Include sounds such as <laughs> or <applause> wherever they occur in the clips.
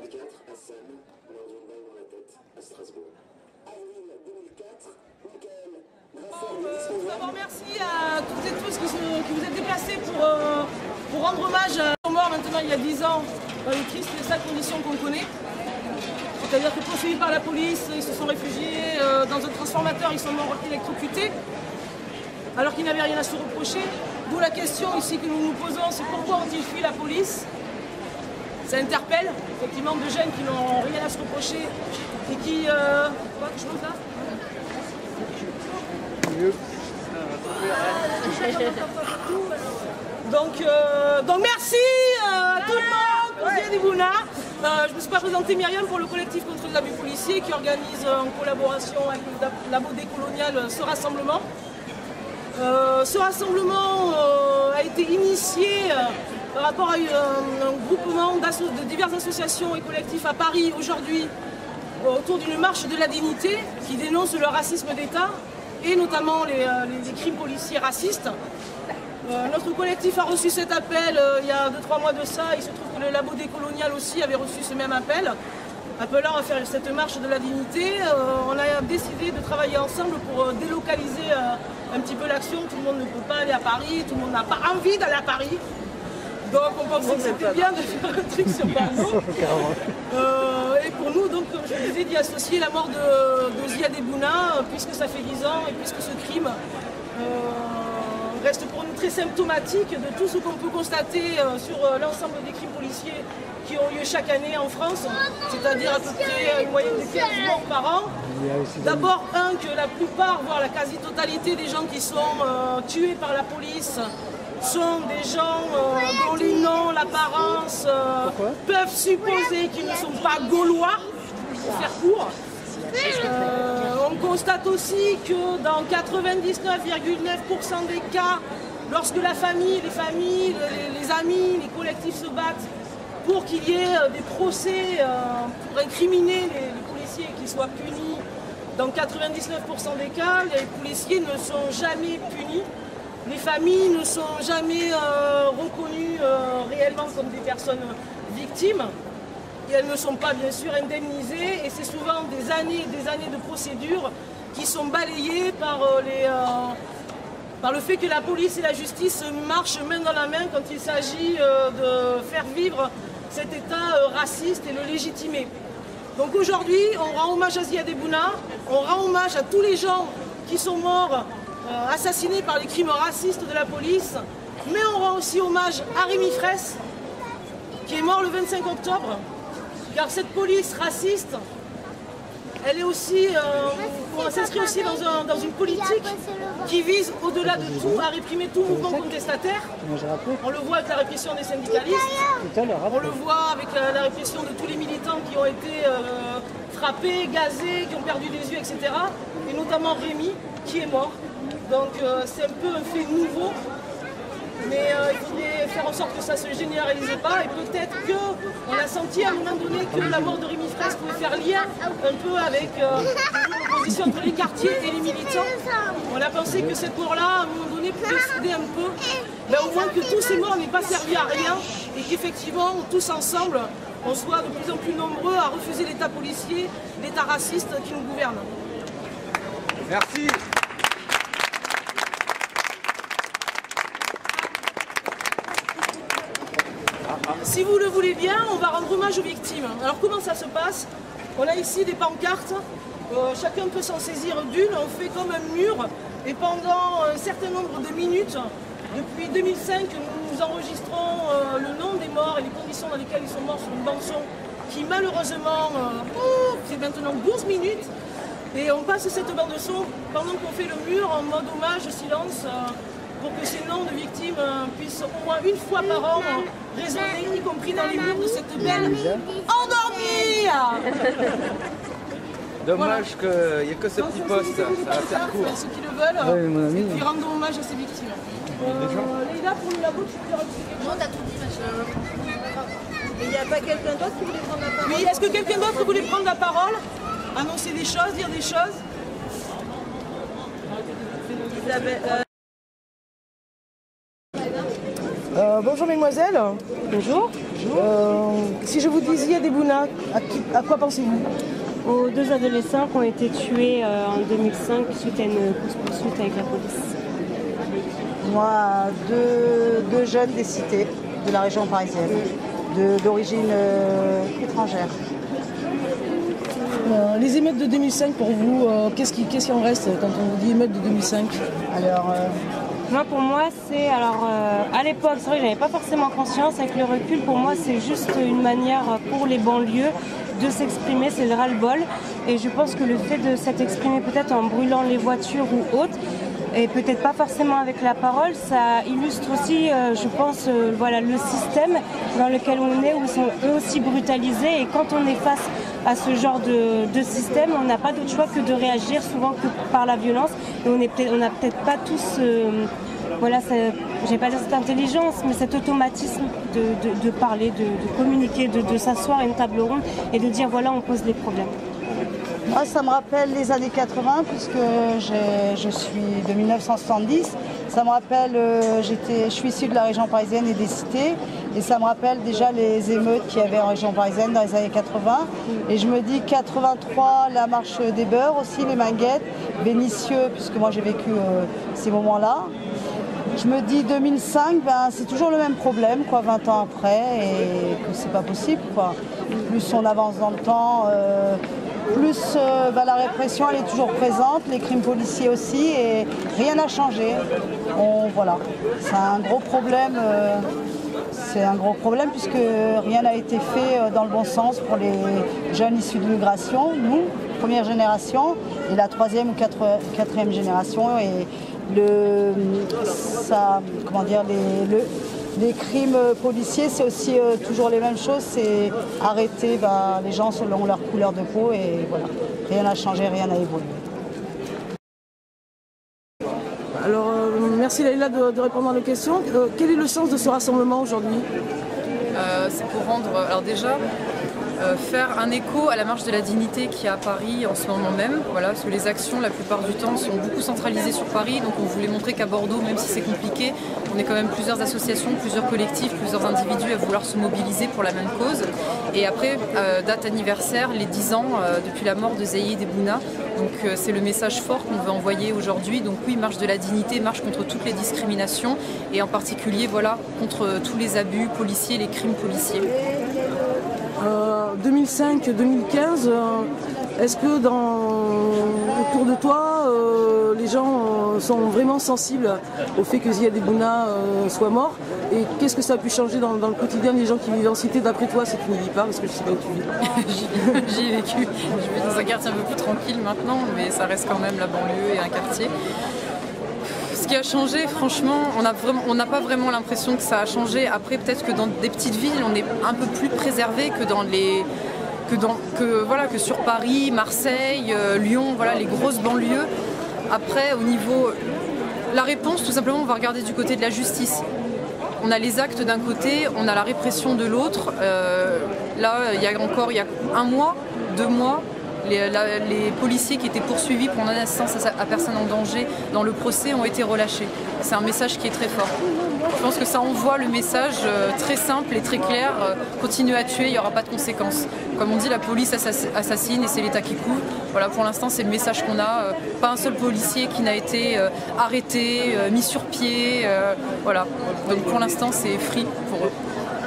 Hassan lors d'une balle dans la tête à Strasbourg. Avril 2004, Michael, à d'abord, merci à toutes et tous qui, qui vous êtes déplacés pour, euh, pour rendre hommage à aux morts maintenant il y a 10 ans dans les tristes et sales conditions qu'on connaît. C'est-à-dire que poursuivis par la police, ils se sont réfugiés euh, dans un transformateur, ils sont morts électrocutés, alors qu'ils n'avaient rien à se reprocher. D'où la question ici que nous nous posons, c'est pourquoi ont-ils fui la police Ça interpelle effectivement de jeunes qui n'ont rien à se reprocher et qui... euh, quoi, je Donc, euh, donc merci euh, à tout le monde. Euh, je me suis pas présentée Myriam pour le collectif contre l'abus policier qui organise en collaboration avec le labo décolonial ce rassemblement. Ce rassemblement a été initié par rapport à euh, un groupement de diverses associations et collectifs à Paris aujourd'hui euh, autour d'une marche de la dignité qui dénonce le racisme d'État et notamment les, euh, crimes policiers racistes. Notre collectif a reçu cet appel il y a 2-3 mois de ça. Il se trouve que le labo décolonial aussi avait reçu ce même appel, appelant à faire cette marche de la dignité. On a décidé de travailler ensemble pour délocaliser un petit peu l'action. Tout le monde ne peut pas aller à Paris, tout le monde n'a pas envie d'aller à Paris. Donc on pensait que c'était bien de faire un truc sur Bordeaux. <laughs> Euh, et pour nous, donc, comme je le disais, d'y associer la mort de, de Ziad Ebouna, euh, puisque ça fait 10 ans et puisque ce crime euh, reste pour nous très symptomatique de tout ce qu'on peut constater euh, sur l'ensemble des crimes policiers qui ont lieu chaque année en France, c'est-à-dire à peu près une moyenne de 15 morts par an. D'abord, un, que la plupart, voire la quasi-totalité des gens qui sont euh, tués par la police sont des gens euh, dont les noms, l'apparence euh, peuvent supposer qu'ils ne sont pas gaulois, pour faire court. Euh, on constate aussi que dans 99,9% des cas, lorsque la famille, les familles, les, les amis, les collectifs se battent pour qu'il y ait euh, des procès euh, pour incriminer les, les policiers et qu'ils soient punis, dans 99% des cas, les policiers ne sont jamais punis. Les familles ne sont jamais euh, reconnues euh, réellement comme des personnes victimes et elles ne sont pas bien sûr indemnisées et c'est souvent des années et des années de procédures qui sont balayées par, euh, le fait que la police et la justice marchent main dans la main quand il s'agit de faire vivre cet état raciste et le légitimer. Donc aujourd'hui, on rend hommage à Ziad Ebouna, on rend hommage à tous les gens qui sont morts euh, assassinés par les crimes racistes de la police, mais on rend aussi hommage à Rémi Fraisse, qui est mort le 25 octobre, car cette police raciste, elle est aussi, euh, s'inscrit aussi dans, un- dans une politique qui vise au-delà de tout à réprimer tout mouvement contestataire. On le voit avec la répression des syndicalistes, on le voit avec la, la répression de tous les militants qui ont été euh, frappés, gazés, qui ont perdu des yeux, etc. Et notamment Rémi, qui est mort. Donc euh, c'est un peu un fait nouveau mais euh, il faudrait faire en sorte que ça ne se généralise pas et peut-être qu'on a senti à un moment donné que la mort de Rémi Fraisse pouvait faire lien un peu avec euh, l'opposition entre les quartiers et les militants. On a pensé que cette mort-là, à un moment donné, pouvait souder un peu, mais au moins que tous ces morts n'aient pas servi à rien et qu'effectivement, tous ensemble, on soit de plus en plus nombreux à refuser l'État policier, l'État raciste qui nous gouverne. Merci. Si vous le voulez bien, on va rendre hommage aux victimes. Alors comment ça se passe? On a ici des pancartes, Euh, chacun peut s'en saisir d'une, on fait comme un mur, et pendant un certain nombre de minutes, depuis 2005, nous enregistrons euh, le nom des morts et les conditions dans lesquelles ils sont morts sur une bande-son qui malheureusement, euh, ouf, c'est maintenant 12 minutes, et on passe cette bande-son pendant qu'on fait le mur en mode hommage, silence, euh, pour que ces noms de victimes euh, puissent au moins une fois par an euh, résonner, y compris dans les murs de cette belle endormie. <laughs> Dommage qu'il n'y ait que ce petit poste, ça va faire court. Ceux qui le veulent, et puis rendre hommage à ces victimes. Euh, Leïla, pour le labo, tu peux chose t'as tout dit, ma. Et il n'y a pas quelqu'un d'autre qui voulait prendre la parole Oui, est-ce que quelqu'un d'autre voulait prendre la parole? Annoncer des choses, dire des choses? Isabelle, euh, Euh, bonjour mesdemoiselles. Bonjour. Euh, si je vous disais des Bouna, à, qui- à quoi pensez-vous? Aux deux adolescents qui ont été tués euh, en 2005 suite à une course-poursuite avec la police. Moi, deux, deux jeunes des cités de la région parisienne, d'origine euh, étrangère. Euh, Les émeutes de 2005 pour vous, euh, qu'est-ce qui, en reste quand on vous dit émeutes de 2005 Alors, euh, Moi, pour moi, c'est alors euh, à l'époque, c'est vrai, que j'avais pas forcément conscience. Avec le recul, pour moi, c'est juste une manière pour les banlieues de s'exprimer. C'est le ras-le-bol, et je pense que le fait de s'être exprimé peut-être en brûlant les voitures ou autres, et peut-être pas forcément avec la parole, ça illustre aussi, euh, je pense, euh, voilà, le système dans lequel on est, où ils sont eux aussi brutalisés. Et quand on est face à ce genre de, système, on n'a pas d'autre choix que de réagir, souvent par la violence. On n'a peut-être pas tous, euh, voilà, vais pas dire cette intelligence, mais cet automatisme de, parler, de, communiquer, de, s'asseoir à une table ronde et de dire voilà, on pose les problèmes. moi, ça me rappelle les années 80, puisque je suis de 1970. Ça me rappelle, euh, j'étais, je suis issue de la région parisienne et des cités, et ça me rappelle déjà les émeutes qu'il y avait en région parisienne dans les années 80. Et je me dis 83, la marche des beurs aussi, les Minguettes, Vénitieux, puisque moi j'ai vécu euh, ces moments-là. Je me dis 2005, ben, c'est toujours le même problème, quoi, 20 ans après, et que c'est pas possible, quoi. Plus on avance dans le temps, euh, plus euh, ben, la répression elle est toujours présente, les crimes policiers aussi, et rien n'a changé. On, voilà, c'est un gros problème. C'est un gros problème puisque rien n'a été fait euh, dans le bon sens pour les jeunes issus de l'immigration, nous, première génération, et la troisième ou quatrième génération. Et comment dire, les, le- les crimes policiers, c'est aussi euh, toujours les mêmes choses, c'est arrêter ben, les gens selon leur couleur de peau et voilà. Rien n'a changé, rien n'a évolué. Euh, merci Laïla de, de répondre à nos questions. Euh, quel est le sens de ce rassemblement aujourd'hui? Euh, c'est pour rendre, alors déjà, euh, faire un écho à la marche de la dignité qui est à Paris en ce moment même. Voilà, parce que les actions, la plupart du temps, sont beaucoup centralisées sur Paris. Donc on voulait montrer qu'à Bordeaux, même si c'est compliqué, on est quand même plusieurs associations, plusieurs collectifs, plusieurs individus à vouloir se mobiliser pour la même cause. Et après, euh, date anniversaire, les 10 ans euh, depuis la mort de Zaïd Bouna. Donc c'est le message fort qu'on veut envoyer aujourd'hui. Donc oui, marche de la dignité, marche contre toutes les discriminations et en particulier voilà contre tous les abus policiers, les crimes policiers. Euh, 2005-2015, euh, est-ce que dans, autour de toi, euh, les gens euh, sont vraiment sensibles au fait que Ziad Bouna euh, soit mort? Et qu'est-ce que ça a pu changer dans, le quotidien des gens qui vivent en cité D'après toi, si tu ne vis pas, parce que je sais pas où tu vis? <laughs> J'y ai vécu. Je vis dans un quartier un peu plus tranquille maintenant, mais ça reste quand même la banlieue et un quartier. Qui a changé, franchement, on n'a vraiment- on n'a pas vraiment l'impression que ça a changé. Après, peut-être que dans des petites villes, on est un peu plus préservé que dans les que dans que voilà que sur Paris, Marseille, euh, Lyon, voilà les grosses banlieues. Après, au niveau la réponse, tout simplement, on va regarder du côté de la justice. On a les actes d'un côté, on a la répression de l'autre. Euh, là, il y a encore il y a un mois, deux mois, les, la- les policiers qui étaient poursuivis pour non-assistance à, à personne en danger dans le procès ont été relâchés. C'est un message qui est très fort. Je pense que ça envoie le message euh, très simple et très clair. euh, continuez à tuer, il n'y aura pas de conséquences. Comme on dit, la police assass- assassine et c'est l'État qui couvre. Voilà, pour l'instant, c'est le message qu'on a. euh, pas un seul policier qui n'a été euh, arrêté, euh, mis sur pied. euh, voilà. Donc pour l'instant, c'est free pour eux.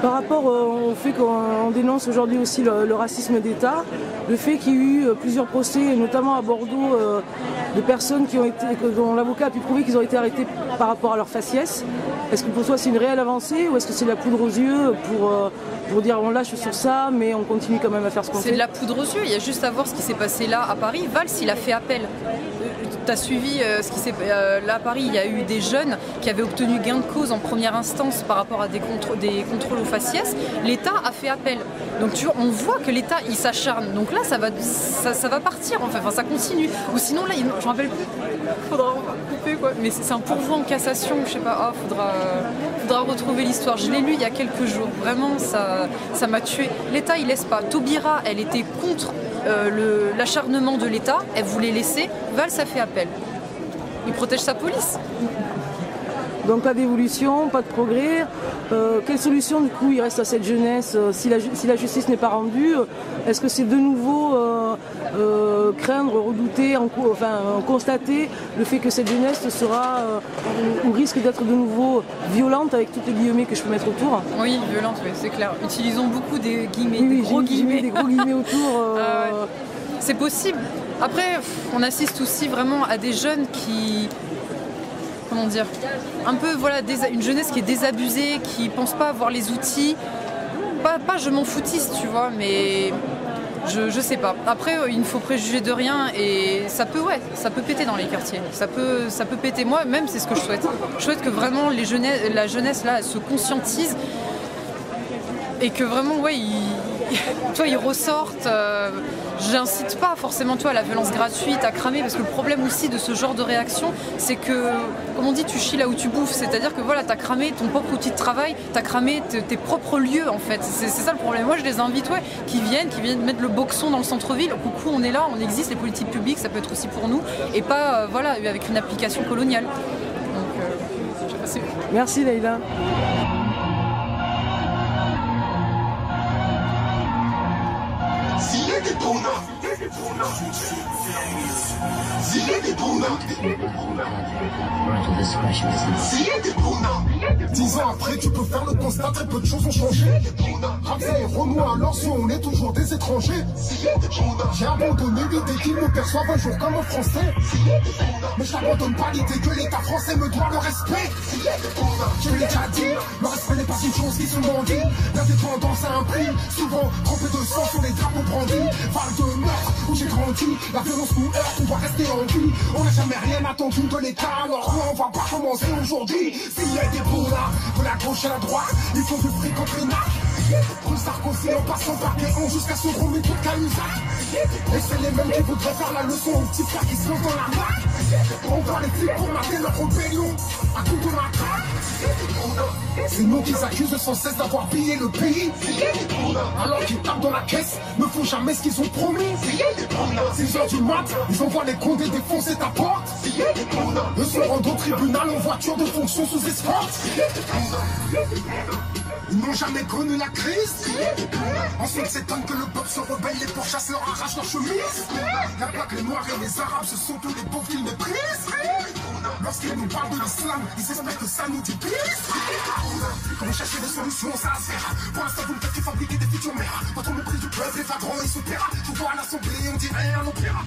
Par rapport euh, au fait qu'on dénonce aujourd'hui aussi le, racisme d'État, le fait qu'il y ait eu euh, plusieurs procès, notamment à Bordeaux, euh, de personnes dont l'avocat a pu prouver qu'ils ont été arrêtés par rapport à leur faciès, est-ce que pour toi c'est une réelle avancée ou est-ce que c'est de la poudre aux yeux pour, euh, pour dire on lâche sur ça mais on continue quand même à faire ce qu'on fait C'est de la poudre aux yeux. Il y a juste à voir ce qui s'est passé là à Paris. Valls, il a fait appel. Tu as suivi euh, ce qui s'est euh, là à Paris. Il y a eu des jeunes qui avaient obtenu gain de cause en première instance par rapport à des, contrô- des contrôles aux faciès. L'État a fait appel. Donc tu vois, on voit que l'État il s'acharne. Donc là, ça va, ça, ça va partir. Enfin, enfin, ça continue. Ou sinon là, il- je me rappelle plus. Faudra Mais c'est un pourvoi en cassation. Je sais pas. Ah, faudra, retrouver l'histoire. Je l'ai lu il y a quelques jours. Vraiment, ça, m'a tué. L'État, il laisse pas. Taubira, elle était contre euh, l'acharnement de l'État. Elle voulait laisser. Valls a fait appel. Il protège sa police. Donc pas d'évolution, pas de progrès. Euh, quelle solution du coup il reste à cette jeunesse euh, si, la, si la justice n'est pas rendue Est-ce que c'est de nouveau euh, craindre, redouter, en, enfin, constater le fait que cette jeunesse sera ou, risque d'être de nouveau violente avec toutes les guillemets que je peux mettre autour? Oui, violente, oui, c'est clair. Utilisons beaucoup des guillemets, oui, des gros guillemets. Des gros guillemets autour. <laughs> Ah c'est possible. Après, on assiste aussi vraiment à des jeunes qui, comment dire, un peu voilà, une jeunesse qui est désabusée, qui pense pas avoir les outils. Pas, pas je m'en foutiste, tu vois, mais je, je sais pas. Après, il ne faut préjuger de rien et ça peut, ouais, ça peut péter dans les quartiers. Ça peut, ça peut péter. Moi, même, c'est ce que je souhaite. Je souhaite que vraiment les jeunesses, la jeunesse là se conscientise et que vraiment, ouais, ils, <laughs> toi, ils ressortent. Euh, J'incite pas forcément toi à la violence gratuite, à cramer, parce que le problème aussi de ce genre de réaction, c'est que, comme on dit, tu chies là où tu bouffes. C'est-à-dire que voilà, tu as cramé ton propre outil de travail, tu as cramé tes propres lieux en fait. C'est ça le problème. Moi, je les invite, ouais, qui viennent, qui viennent mettre le boxon dans le centre-ville. Coucou, on est là, on existe, les politiques publiques, ça peut être aussi pour nous, et pas, euh, voilà, avec une application coloniale. Donc, euh, Merci Leïla. Dix ans après, tu peux faire le constat, très peu de choses ont changé. Ramsey et Renoir, alors si on est toujours des étrangers. J'ai abandonné l'idée qu'ils me perçoivent un jour comme un Français. Mais je n'abandonne pas l'idée que l'État français me doit le respect. Je l'ai déjà dit, le respect n'est pas une chose qui se mendie. L'indépendance a un prix, souvent trempé de sang sur les drapeaux brandis. Val de j'ai grandi, la violence nous heurte, on va rester en vie. On n'a jamais rien attendu de l'État, alors on va pas commencer aujourd'hui. S'il y a des là, de la gauche à la droite, il faut du fric contre les Comme Sarkozy en passant par Guéant jusqu'à ce gros métier de Cahuzac. Et c'est les mêmes qui voudraient faire la leçon aux petits frères qui se lancent dans la main. On va les flics pour mater leur rébellion à coup de matraque. C'est nous qu'ils accusent sans cesse d'avoir pillé le pays. Alors qu'ils tapent dans la caisse, ne font jamais ce qu'ils ont promis. 6 heures du mat, ils envoient les condés défoncer ta porte. Eux se rendent au tribunal en voiture de fonction sous escorte. Ils n'ont jamais connu la crise. Ensuite, s'étonne que le peuple se rebelle, les pourchasseurs arrachent leurs chemises. Y'a pas que les noirs et les arabes, ce sont tous les pauvres qu'ils méprisent. Lorsqu'ils nous parlent de l'islam, ils espèrent que ça nous divise. Quand vous cherchez des solutions, ça sert. Pour l'instant, vous ne faites que fabriquer des futurs mères. Votre mépris du peuple est flagrant et se paiera. Je vois à l'assemblée, on dirait un opéra.